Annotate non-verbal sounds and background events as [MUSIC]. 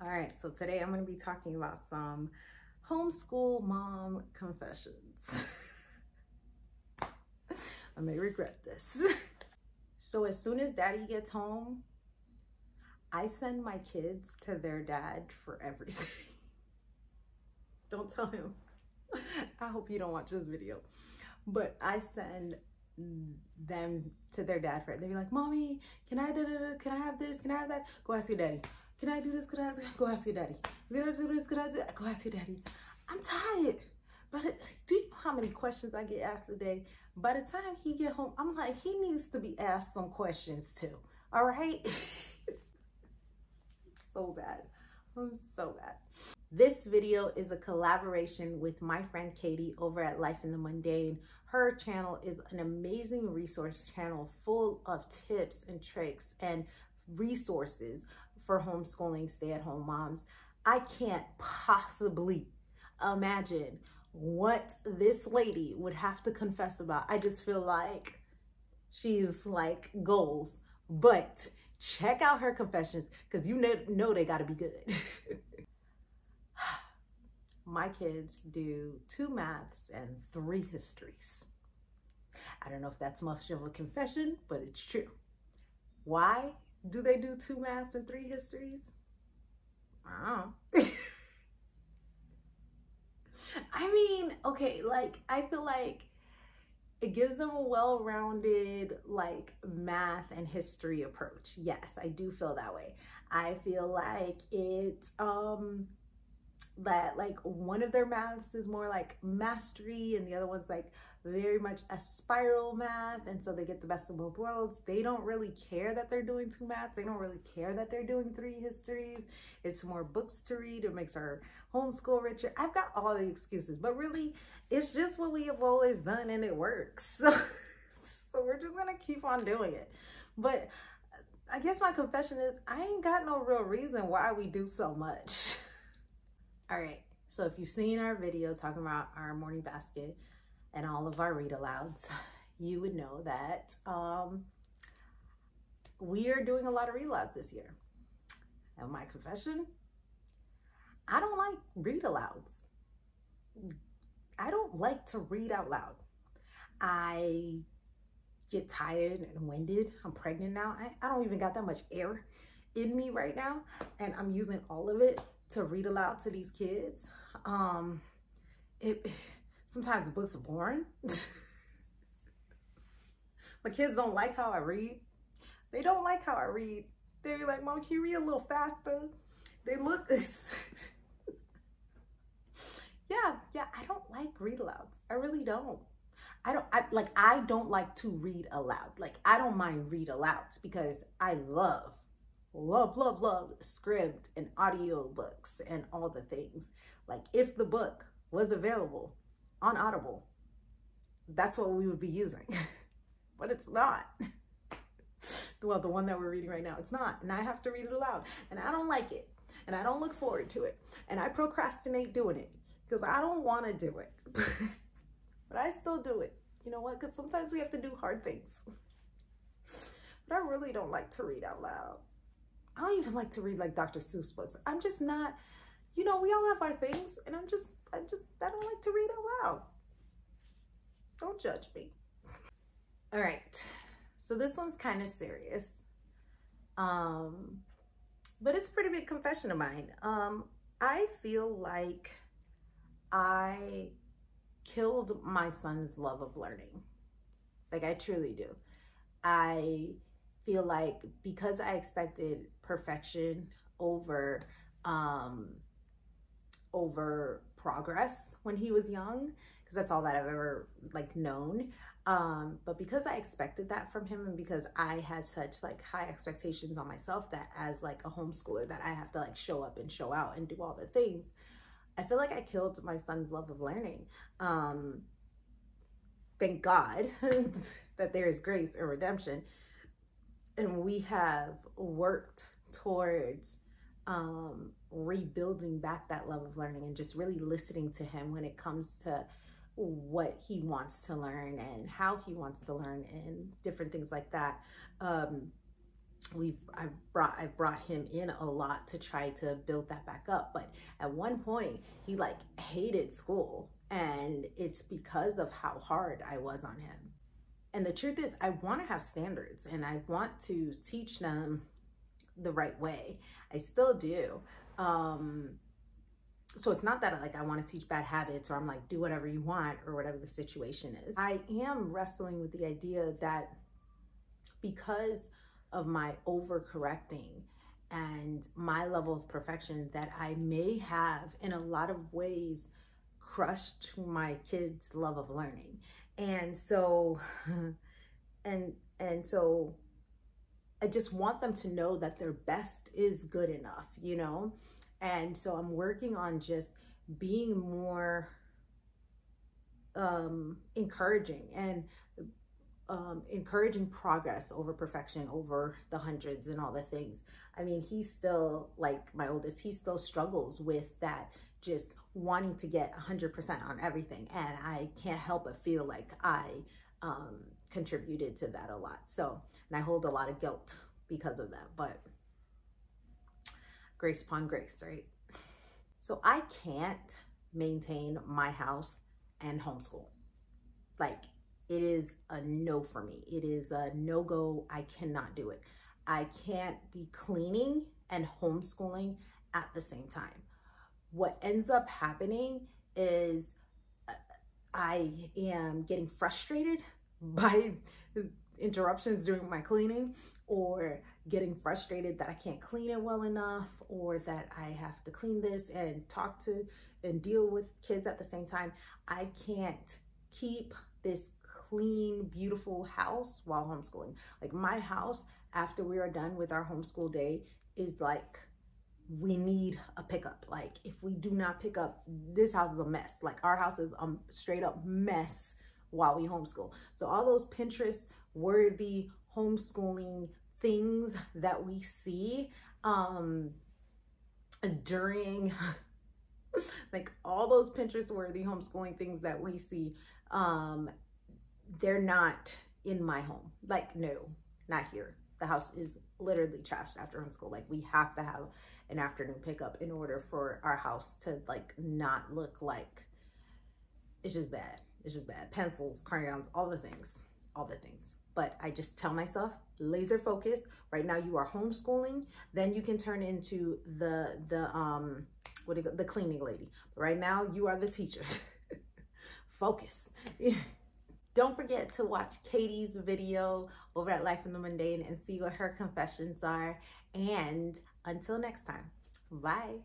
All right, so today I'm going to be talking about some homeschool mom confessions. [LAUGHS] I may regret this. so as soon as daddy gets home, I send my kids to their dad for everything. [LAUGHS] don't tell him. I hope you don't watch this video. But I send them to their dad for it. They'd be like, Mommy, can I, can I have this? Can I have that? Go ask your daddy. Can I do this? Can I Go ask your daddy. Can I do this? Can I do? Go ask your daddy. I'm tired. But do you know how many questions I get asked a day? By the time he get home, I'm like, he needs to be asked some questions too. All right? [LAUGHS] so bad. I'm so bad. This video is a collaboration with my friend Katie over at Life in the Mundane. Her channel is an amazing resource channel full of tips and tricks and resources for homeschooling stay-at-home moms. I can't possibly imagine what this lady would have to confess about. I just feel like she's like goals. But check out her confessions because you know, they got to be good. [LAUGHS] My kids do two maths and three histories. I don't know if that's much of a confession, but it's true. Why do they do two maths and three histories? I don't [LAUGHS] I mean, okay, like I feel like it gives them a well-rounded like math and history approach. Yes, I do feel that way. I feel like it um that like one of their maths is more like mastery and the other one's like very much a spiral math and so they get the best of both worlds. They don't really care that they're doing two maths. They don't really care that they're doing three histories. It's more books to read. It makes our homeschool richer. I've got all the excuses but really it's just what we have always done and it works. [LAUGHS] So so we're just gonna keep on doing it. But i guess my confession is i ain't got no real reason why we do so much [LAUGHS] all right so if you've seen our video talking about our morning basket and all of our read alouds, [LAUGHS] you would know that um, we are doing a lot of read alouds this year. And my confession, I don't like read alouds. I don't like to read out loud. I get tired and winded. I'm pregnant now. I, I don't even got that much air in me right now. And I'm using all of it to read aloud to these kids. Um, it [SIGHS] Sometimes the books are boring. [LAUGHS] My kids don't like how I read. They don't like how I read. They're like, Mom, can you read a little faster? They look, this. [LAUGHS] yeah, yeah, I don't like read alouds. I really don't. I don't, I, like, I don't like to read aloud. Like, I don't mind read alouds because I love, love, love, love Scribd and audio books and all the things. Like, if the book was available on Audible. That's what we would be using, [LAUGHS] but it's not. [LAUGHS] well, the one that we're reading right now, it's not. And I have to read it aloud and I don't like it and I don't look forward to it. And I procrastinate doing it because I don't want to do it, [LAUGHS] but I still do it. You know what? Because sometimes we have to do hard things. But I really don't like to read out loud. I don't even like to read like Dr. Seuss books. I'm just not, you know, we all have our things and I'm just I just, I don't like to read out loud. Don't judge me. All right, so this one's kind of serious. Um, but it's a pretty big confession of mine. Um, I feel like I killed my son's love of learning. Like I truly do. I feel like because I expected perfection over um over progress when he was young because that's all that I've ever like known. Um, but because I expected that from him and because I had such like high expectations on myself that as like a homeschooler that I have to like show up and show out and do all the things, I feel like I killed my son's love of learning. Um, thank God [LAUGHS] that there is grace and redemption. And we have worked towards um, rebuilding back that love of learning and just really listening to him when it comes to what he wants to learn and how he wants to learn and different things like that. Um, we've I brought I brought him in a lot to try to build that back up. But at one point he like hated school and it's because of how hard I was on him. And the truth is I want to have standards and I want to teach them the right way. I still do. Um so it's not that like I want to teach bad habits or I'm like do whatever you want or whatever the situation is. I am wrestling with the idea that because of my overcorrecting and my level of perfection that I may have in a lot of ways crushed my kids' love of learning. And so and and so I just want them to know that their best is good enough, you know? And so I'm working on just being more um encouraging and um, encouraging progress over perfection, over the hundreds and all the things. I mean, he still, like my oldest, he still struggles with that just wanting to get 100% on everything. And I can't help but feel like I um, contributed to that a lot. So, and I hold a lot of guilt because of that, but grace upon grace, right? So I can't maintain my house and homeschool. Like it is a no for me. It is a no go. I cannot do it. I can't be cleaning and homeschooling at the same time. What ends up happening is uh, I am getting frustrated [LAUGHS] by interruptions during my cleaning or getting frustrated that I can't clean it well enough or that I have to clean this and talk to and deal with kids at the same time. I can't keep this clean, beautiful house while homeschooling. Like my house, after we are done with our homeschool day, is like we need a pickup. Like if we do not pick up, this house is a mess. Like our house is a straight up mess while we homeschool. So all those Pinterest worthy homeschooling things that we see um during [LAUGHS] like all those Pinterest worthy homeschooling things that we see um they're not in my home. Like, no, not here. The house is literally trashed after homeschool. Like, we have to have an afternoon pickup in order for our house to like not look like it's just bad. It's just bad. Pencils, crayons, all the things, all the things. But I just tell myself, laser focus. Right now you are homeschooling. Then you can turn into the the um what do you, the cleaning lady. Right now you are the teacher. [LAUGHS] focus. [LAUGHS] Don't forget to watch Katie's video over at Life in the Mundane and see what her confessions are. And until next time, bye.